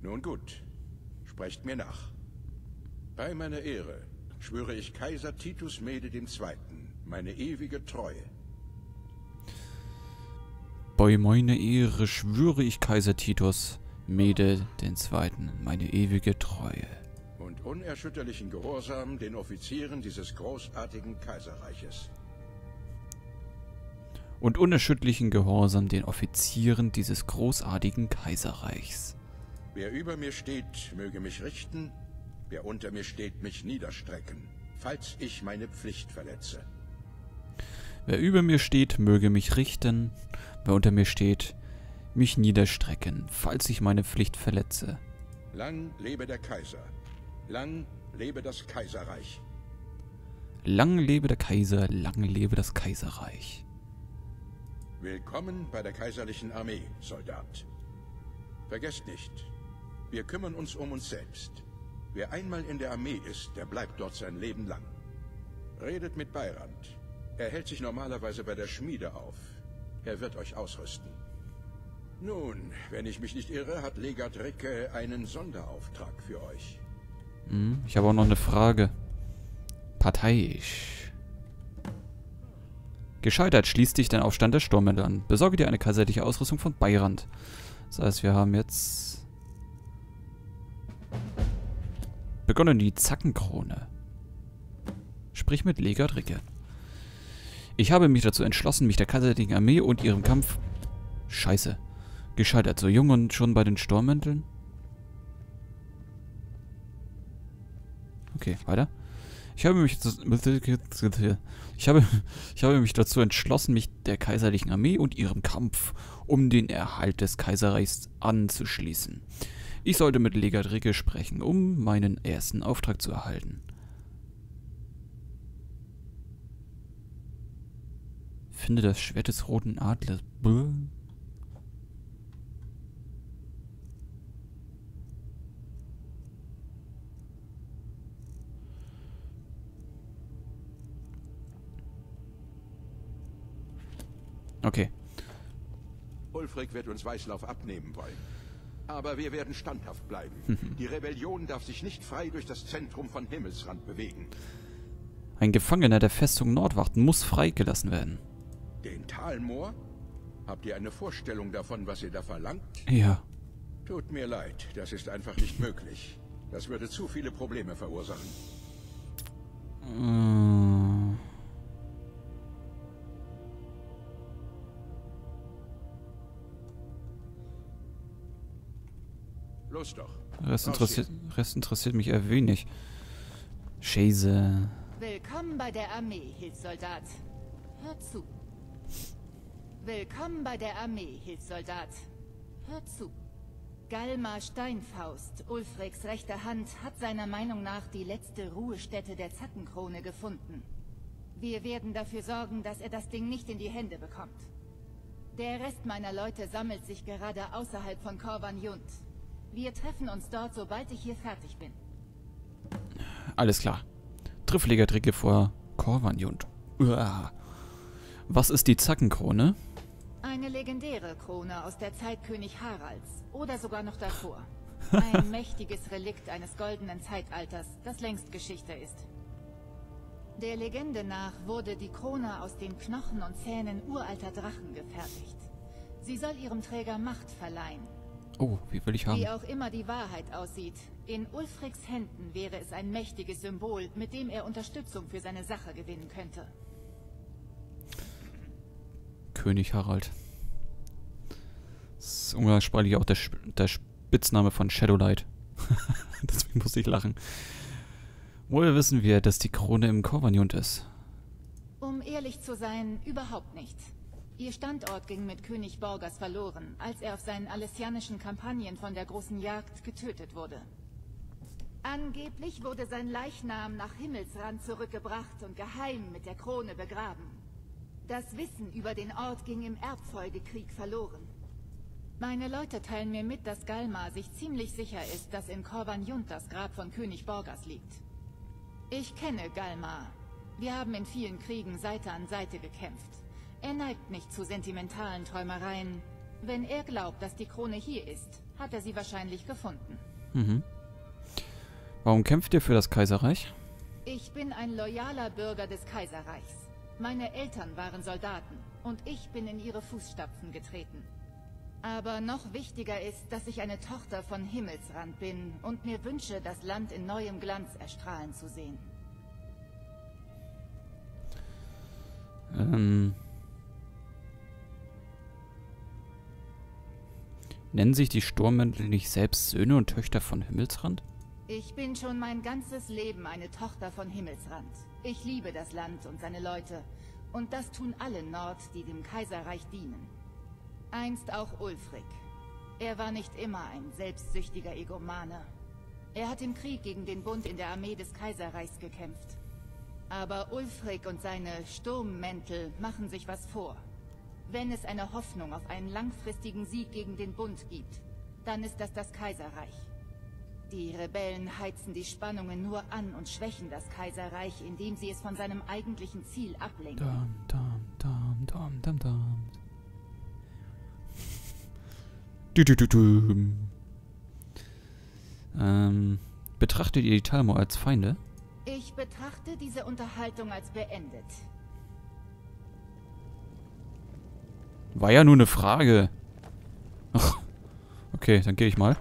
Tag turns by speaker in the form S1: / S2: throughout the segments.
S1: Nun gut, sprecht mir nach. Bei meiner Ehre schwöre ich Kaiser Titus Mede II. meine ewige Treue.
S2: Bei meiner Ehre schwöre ich Kaiser Titus Mede II. meine ewige Treue.
S1: Und unerschütterlichen Gehorsam den Offizieren dieses großartigen Kaiserreiches.
S2: Und unerschütterlichen Gehorsam den Offizieren dieses großartigen Kaiserreichs.
S1: Wer über mir steht, möge mich richten, wer unter mir steht, mich niederstrecken, falls ich meine Pflicht verletze.
S2: Wer über mir steht, möge mich richten, wer unter mir steht, mich niederstrecken, falls ich meine Pflicht verletze.
S1: Lang lebe der Kaiser. Lang lebe das Kaiserreich.
S2: Lang lebe der Kaiser, lang lebe das Kaiserreich.
S1: Willkommen bei der kaiserlichen Armee, Soldat. Vergesst nicht, wir kümmern uns um uns selbst. Wer einmal in der Armee ist, der bleibt dort sein Leben lang. Redet mit Beirand. Er hält sich normalerweise bei der Schmiede auf. Er wird euch ausrüsten. Nun, wenn ich mich nicht irre, hat Legat Ricke einen Sonderauftrag für euch.
S2: Hm, ich habe auch noch eine Frage. Parteiisch. Gescheitert schließt dich dein Aufstand der Sturmmäntel an. Besorge dir eine kaiserliche Ausrüstung von Beirand. Das heißt, wir haben jetzt begonnen die Zackenkrone. Sprich mit Legat Ricke. Ich habe mich dazu entschlossen, mich der kaiserlichen Armee und ihrem Kampf... Scheiße. Gescheitert. So jung und schon bei den Sturmmänteln? Okay, weiter. Ich habe mich ich habe, ich habe mich dazu entschlossen, mich der kaiserlichen Armee und ihrem Kampf um den Erhalt des Kaiserreichs anzuschließen. Ich sollte mit Legat Ricke sprechen, um meinen ersten Auftrag zu erhalten. Finde das Schwert des roten Adlers. Bäh. Okay.
S1: Ulfric wird uns Weißlauf abnehmen wollen. Aber wir werden standhaft bleiben. Die Rebellion darf sich nicht frei durch das Zentrum von Himmelsrand bewegen.
S2: Ein Gefangener der Festung Nordwacht muss freigelassen werden.
S1: Den Talmoor? Habt ihr eine Vorstellung davon, was ihr da verlangt?
S2: Ja.
S1: Tut mir leid, das ist einfach nicht möglich. Das würde zu viele Probleme verursachen.
S2: Äh.
S1: Los doch.
S2: Rest interessiert, Rest interessiert mich eher wenig. Scheiße.
S3: Willkommen bei der Armee, Hilfssoldat. Hör zu. Willkommen bei der Armee, Hilfssoldat. Hör zu. Galmar Steinfaust, Ulfriks rechte Hand, hat seiner Meinung nach die letzte Ruhestätte der Zackenkrone gefunden. Wir werden dafür sorgen, dass er das Ding nicht in die Hände bekommt. Der Rest meiner Leute sammelt sich gerade außerhalb von Korvan Jund. Wir treffen uns dort, sobald ich hier fertig bin.
S2: Alles klar. Trifflegertricke vor Korvanjund. Uah. Was ist die Zackenkrone?
S3: Eine legendäre Krone aus der Zeit König Haralds. Oder sogar noch davor. Ein mächtiges Relikt eines goldenen Zeitalters, das längst Geschichte ist. Der Legende nach wurde die Krone aus den Knochen und Zähnen uralter Drachen gefertigt. Sie soll ihrem Träger Macht verleihen.
S2: Oh, wie will ich haben?
S3: Wie auch immer die Wahrheit aussieht, in Ulfriks Händen wäre es ein mächtiges Symbol, mit dem er Unterstützung für seine Sache gewinnen könnte.
S2: König Harald. Das ist umgangssprachlich auch der, der Spitzname von Shadowlight. Deswegen muss ich lachen. Woher wissen wir, dass die Krone im Korvanjund ist?
S3: Um ehrlich zu sein, überhaupt nicht. Ihr Standort ging mit König Borgas verloren, als er auf seinen alessianischen Kampagnen von der großen Jagd getötet wurde. Angeblich wurde sein Leichnam nach Himmelsrand zurückgebracht und geheim mit der Krone begraben. Das Wissen über den Ort ging im Erbfolgekrieg verloren. Meine Leute teilen mir mit, dass Galmar sich ziemlich sicher ist, dass in Korvan Jund das Grab von König Borgas liegt. Ich kenne Galmar. Wir haben in vielen Kriegen Seite an Seite gekämpft. Er neigt nicht zu sentimentalen Träumereien. Wenn er glaubt, dass die Krone hier ist, hat er sie wahrscheinlich gefunden.
S2: Mhm. Warum kämpft ihr für das Kaiserreich?
S3: Ich bin ein loyaler Bürger des Kaiserreichs. Meine Eltern waren Soldaten und ich bin in ihre Fußstapfen getreten. Aber noch wichtiger ist, dass ich eine Tochter von Himmelsrand bin und mir wünsche, das Land in neuem Glanz erstrahlen zu sehen.
S2: Ähm. Nennen sich die Sturmmäntel nicht selbst Söhne und Töchter von Himmelsrand?
S3: Ich bin schon mein ganzes Leben eine Tochter von Himmelsrand. Ich liebe das Land und seine Leute. Und das tun alle Nord, die dem Kaiserreich dienen. Einst auch Ulfric. Er war nicht immer ein selbstsüchtiger Egomane. Er hat im Krieg gegen den Bund in der Armee des Kaiserreichs gekämpft. Aber Ulfric und seine Sturmmäntel machen sich was vor. Wenn es eine Hoffnung auf einen langfristigen Sieg gegen den Bund gibt, dann ist das das Kaiserreich. Die Rebellen heizen die Spannungen nur an und schwächen das Kaiserreich, indem sie es von seinem eigentlichen Ziel ablenken.
S2: Dam, dam, dam, dam, dam. Du, du, du, du. Ähm, betrachtet ihr die Talmo als Feinde?
S3: Ich betrachte diese Unterhaltung als beendet.
S2: War ja nur eine Frage. Ach, okay, dann gehe ich mal.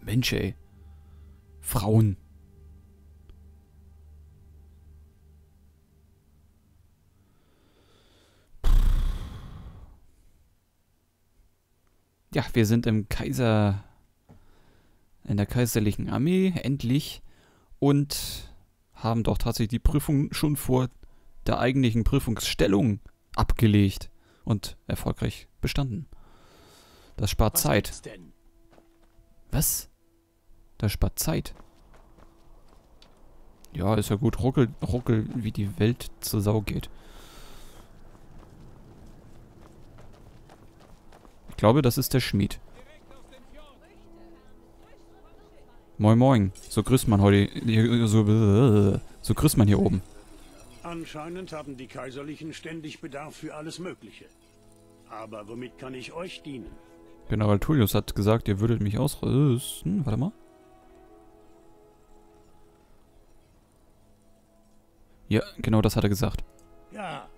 S2: Mensch, ey. Frauen. Ja, wir sind im Kaiser... in der kaiserlichen Armee, endlich. Und haben doch tatsächlich die Prüfung schon vor der eigentlichen Prüfungsstellung abgelegt und erfolgreich bestanden. Das spart
S4: Was
S2: Zeit. Was? Das spart Zeit. Ja, ist ja gut. Ruckel, ruckel, wie die Welt zur Sau geht. Ich glaube, das ist der Schmied. Moin Moin. So grüßt man heute. So, so grüßt man hier oben.
S4: Anscheinend haben die Kaiserlichen ständig Bedarf für alles Mögliche. Aber womit kann ich euch dienen?
S2: General Tullius hat gesagt, ihr würdet mich ausrüsten. Warte mal. Ja, genau das hat er gesagt.
S4: Ja,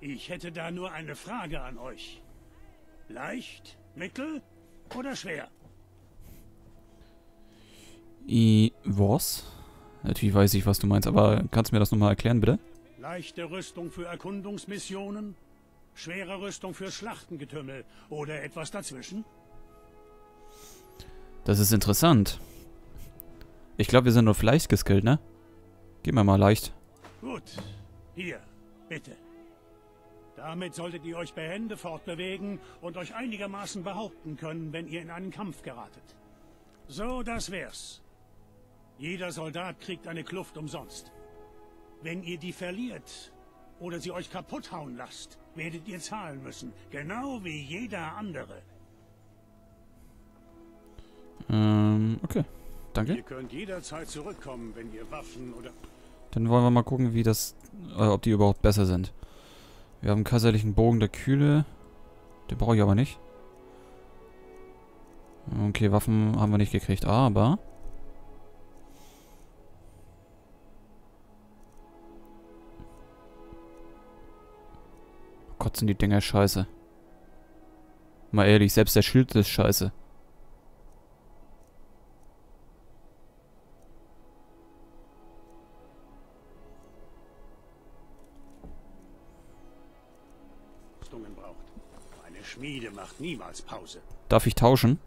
S4: ich hätte da nur eine Frage an euch. Leicht, mittel oder schwer?
S2: I, was? Natürlich weiß ich, was du meinst, aber kannst du mir das nochmal erklären, bitte?
S4: Leichte Rüstung für Erkundungsmissionen? Schwere Rüstung für Schlachtengetümmel oder etwas dazwischen?
S2: Das ist interessant. Ich glaube, wir sind nur leicht geskillt, ne? Gib mir mal leicht.
S4: Gut, hier, bitte. Damit solltet ihr euch behende fortbewegen und euch einigermaßen behaupten können, wenn ihr in einen Kampf geratet. So, das wär's. Jeder Soldat kriegt eine Kluft umsonst. Wenn ihr die verliert oder sie euch kaputt hauen lasst, werdet ihr zahlen müssen, genau wie jeder andere.
S2: Ähm, okay. Danke.
S4: Ihr könnt jederzeit zurückkommen, wenn ihr Waffen oder
S2: Dann wollen wir mal gucken, wie das, äh, ob die überhaupt besser sind. Wir haben einen kaiserlichen Bogen der Kühle. Den brauche ich aber nicht. Okay, Waffen haben wir nicht gekriegt, aber... Gott, sind die Dinger scheiße. Mal ehrlich, selbst der Schild ist scheiße.
S4: Rüstungen braucht. Eine Schmiede macht niemals Pause.
S2: Darf ich tauschen?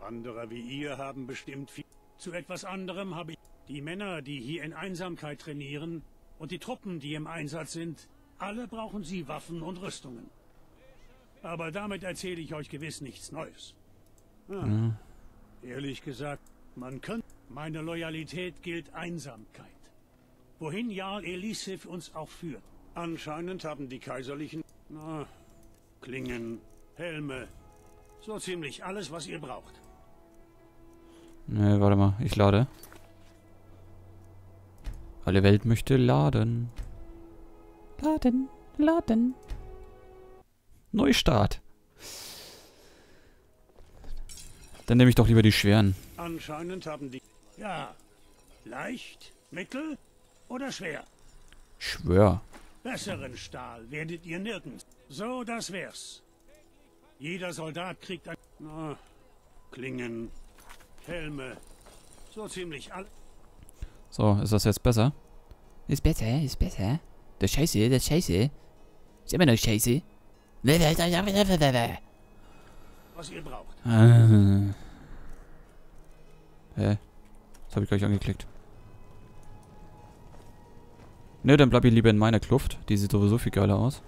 S4: Wanderer wie ihr haben bestimmt viel. Zu etwas anderem habe ich die Männer, die hier in Einsamkeit trainieren, und die Truppen, die im Einsatz sind, alle brauchen sie Waffen und Rüstungen. Aber damit erzähle ich euch gewiss nichts Neues. Ah, Ehrlich gesagt, man könnte... Meine Loyalität gilt Einsamkeit. Wohin Jarl Elisif uns auch führt. Anscheinend haben die Kaiserlichen... Na, Klingen, Helme, so ziemlich alles, was ihr braucht.
S2: Ne, warte mal, ich lade. Alle Welt möchte laden. Laden, laden. Neustart. Dann nehme ich doch lieber die schweren.
S4: Anscheinend haben die... Ja, leicht, mittel oder schwer.
S2: Schwör.
S4: Besseren Stahl werdet ihr nirgends. So, das wär's. Jeder Soldat kriegt ein... Na, Klingen, Helme, so ziemlich all...
S2: So, ist das jetzt besser?
S5: Ist besser, ist besser. Das ist scheiße, das ist scheiße. Ist immer noch scheiße.
S4: was ihr braucht.
S2: Äh. Hä? Das habe ich gleich angeklickt. Ne, dann bleib ich lieber in meiner Kluft. Die sieht sowieso viel geiler aus.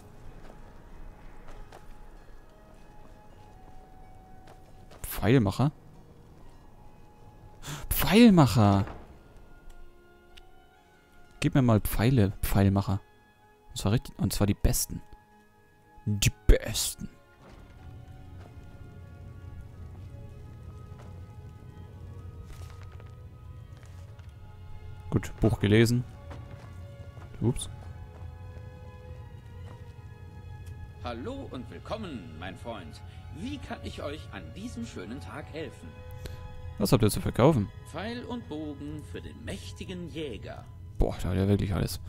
S2: Pfeilmacher? Pfeilmacher! Gib mir mal Pfeile, Pfeilmacher. Und zwar richtig, und zwar die besten. Die besten. Gut, Buch gelesen. Ups.
S6: Hallo und willkommen, mein Freund. Wie kann ich euch an diesem schönen Tag helfen?
S2: Was habt ihr zu verkaufen?
S6: Pfeil und Bogen für den mächtigen Jäger.
S2: Boah, da hat er wirklich alles.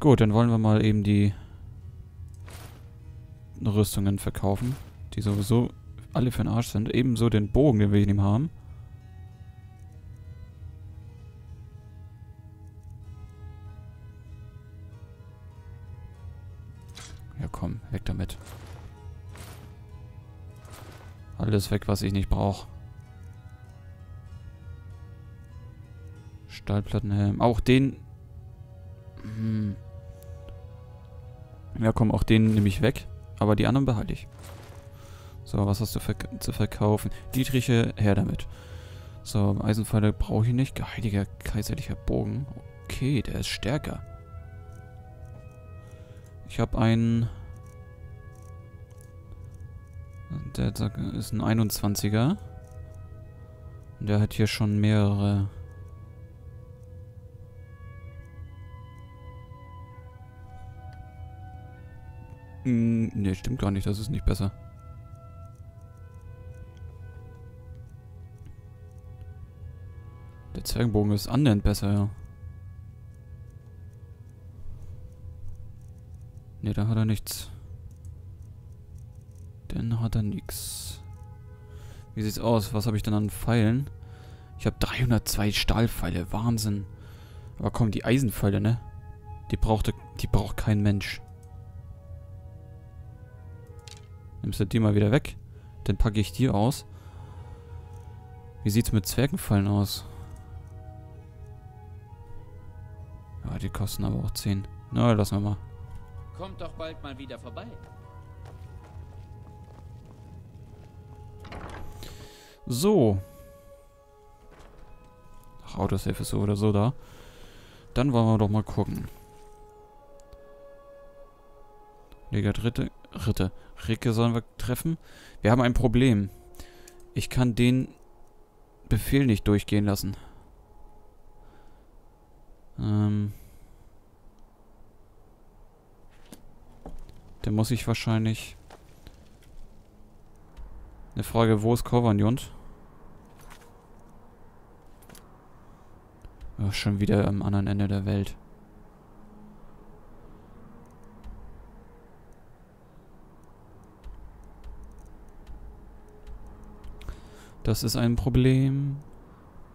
S2: Gut, dann wollen wir mal eben die Rüstungen verkaufen, die sowieso alle für den Arsch sind. Ebenso den Bogen, den wir in ihm haben. Ja komm, weg damit. Alles weg, was ich nicht brauche. Stahlplattenhelm. Auch den... Ja komm, auch den nehme ich weg. Aber die anderen behalte ich. So, was hast du verk zu verkaufen? Dietriche, her damit. So, Eisenpfeile brauche ich nicht. Heiliger kaiserlicher Bogen. Okay, der ist stärker. Ich habe einen... Der ist ein 21er. Und der hat hier schon mehrere... Hm, ne, stimmt gar nicht. Das ist nicht besser. Der Zwergenbogen ist annähernd besser, ja. Ne, da hat er nichts. Dann hat er nichts. Wie sieht's aus? Was habe ich denn an Pfeilen? Ich habe 302 Stahlpfeile. Wahnsinn. Aber komm, die Eisenpfeile, ne? Die brauchte, die braucht kein Mensch. Nimmst du die mal wieder weg? Dann packe ich die aus. Wie sieht's mit Zwergenpfeilen aus? Ja, die kosten aber auch 10. Na, lassen wir mal.
S6: Kommt doch bald mal wieder vorbei.
S2: So. Ach, Autosave ist so oder so da. Dann wollen wir doch mal gucken. Liga Dritte. Ritte. Ricke sollen wir treffen. Wir haben ein Problem. Ich kann den Befehl nicht durchgehen lassen. Ähm. Der muss ich wahrscheinlich... Eine Frage, wo ist Korvanjund? Schon wieder am anderen Ende der Welt. Das ist ein Problem.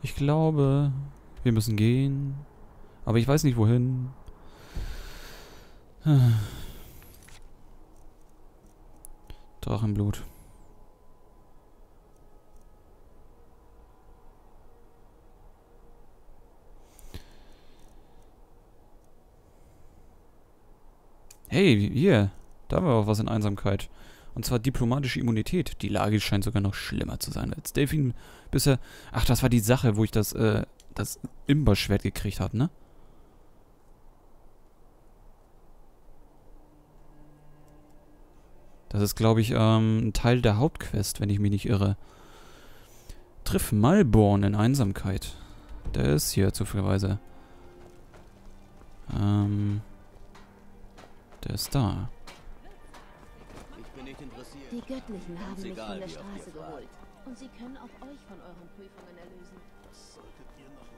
S2: Ich glaube, wir müssen gehen. Aber ich weiß nicht wohin. Drachenblut. Hey, hier. Da haben wir auch was in Einsamkeit. Und zwar diplomatische Immunität. Die Lage scheint sogar noch schlimmer zu sein als Delphin bisher. Ach, das war die Sache, wo ich das, äh, das Imberschwert gekriegt habe, ne? Das ist, glaube ich, ähm, ein Teil der Hauptquest, wenn ich mich nicht irre. Triff Malborn in Einsamkeit. Der ist hier zufälligerweise. Ähm. Der ist da interessiert.
S7: Die Göttlichen haben mich
S8: egal,
S7: von der Straße geholt. Und sie können auch euch von euren Prüfungen erlösen. Das solltet ihr noch